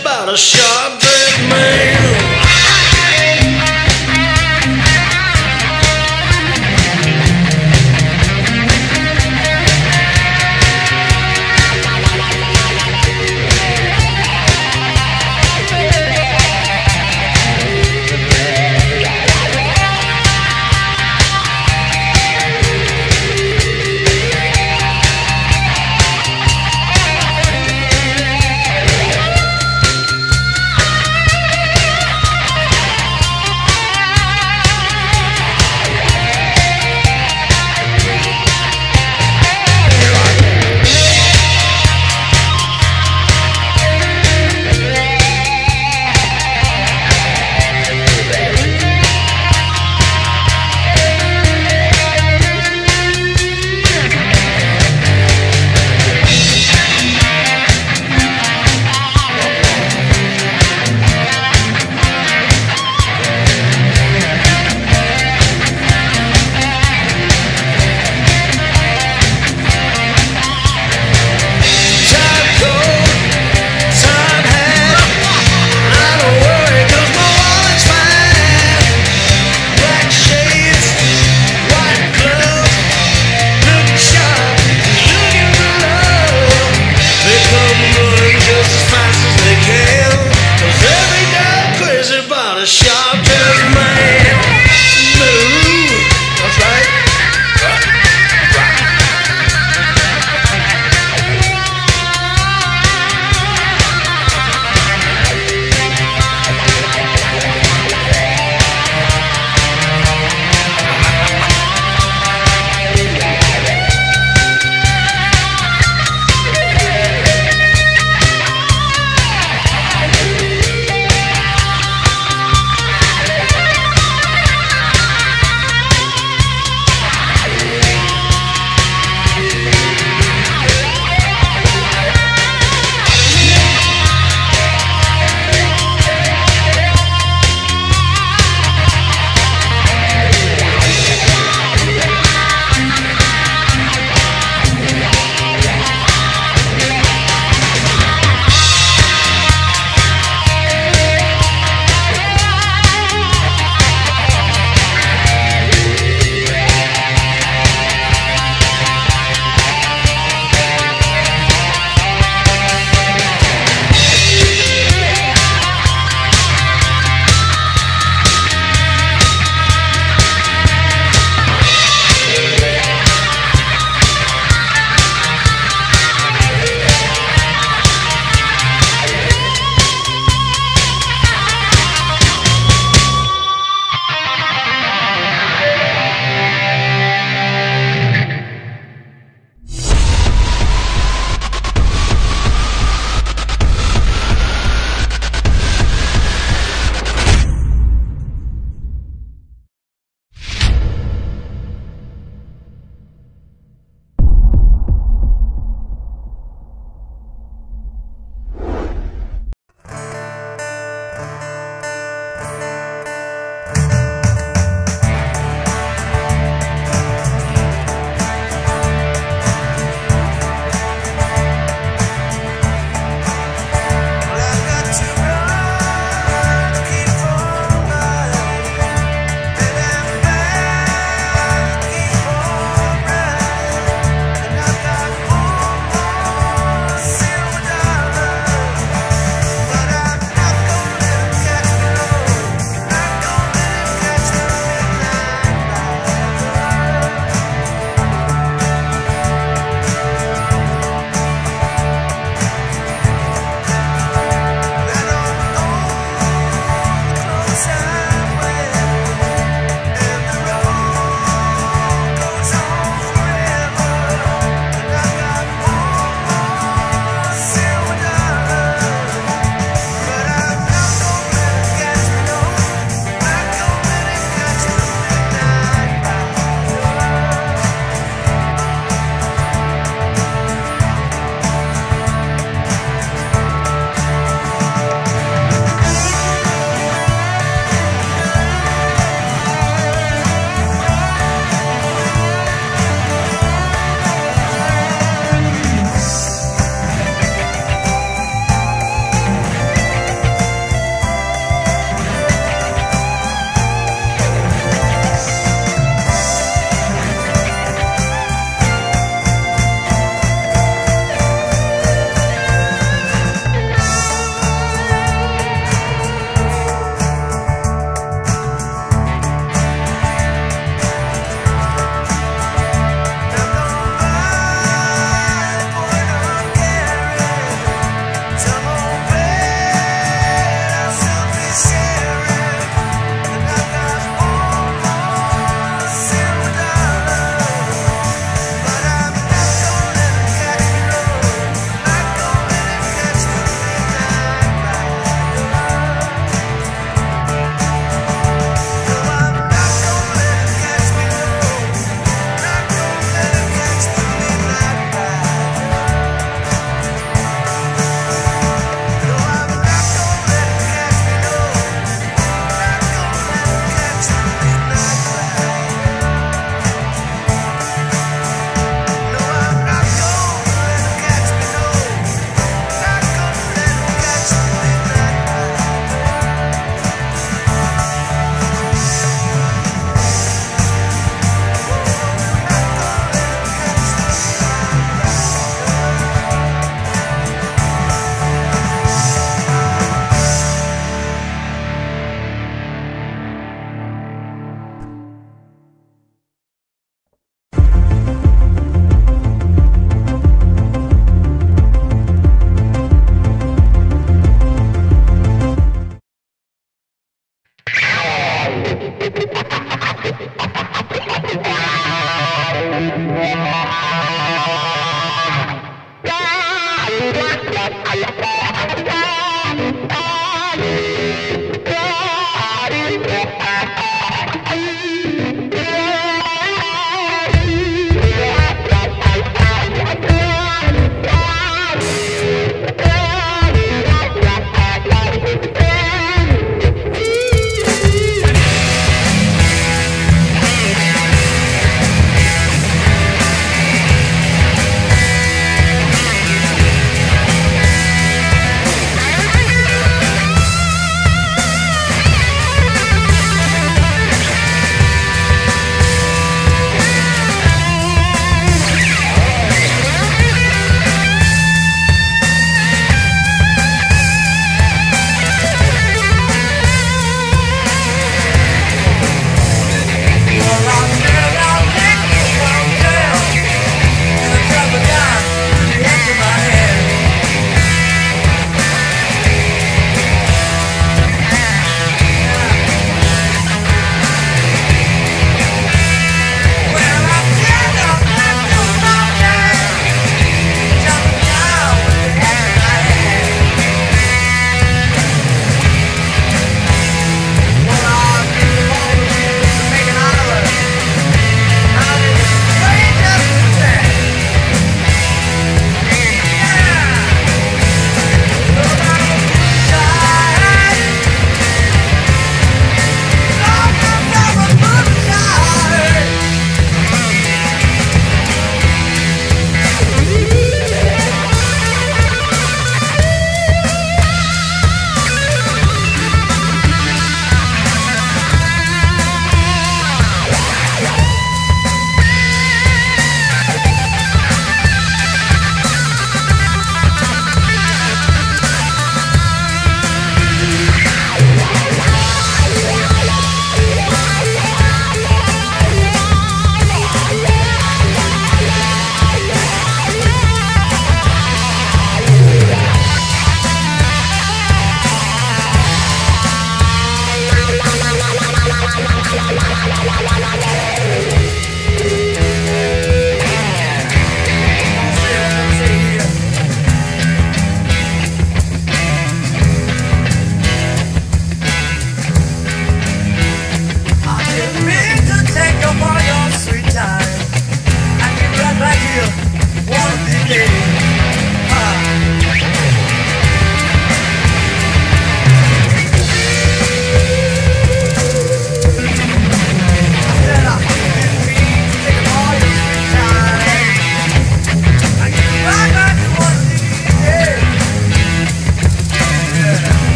about a sharp man.